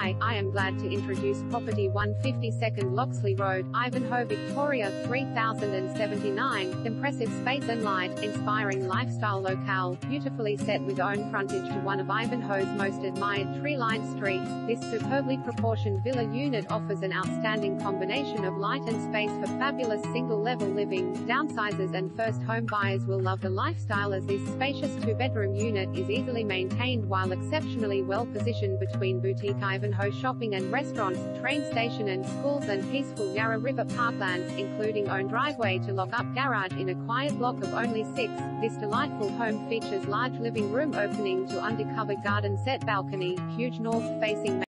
Hi, I am glad to introduce property 152nd Locksley Road, Ivanhoe, Victoria 3079. Impressive space and light, inspiring lifestyle locale, beautifully set with own frontage to one of Ivanhoe's most admired tree-lined streets. This superbly proportioned villa unit offers an outstanding combination of light and space for fabulous single-level living. Downsizers and first home buyers will love the lifestyle as this spacious two-bedroom unit is easily maintained while exceptionally well positioned between boutique Ivanhoe shopping and restaurants, train station and schools and peaceful Yarra River parklands, including own driveway to lock-up garage in a quiet block of only six. This delightful home features large living room opening to undercover garden set balcony, huge north-facing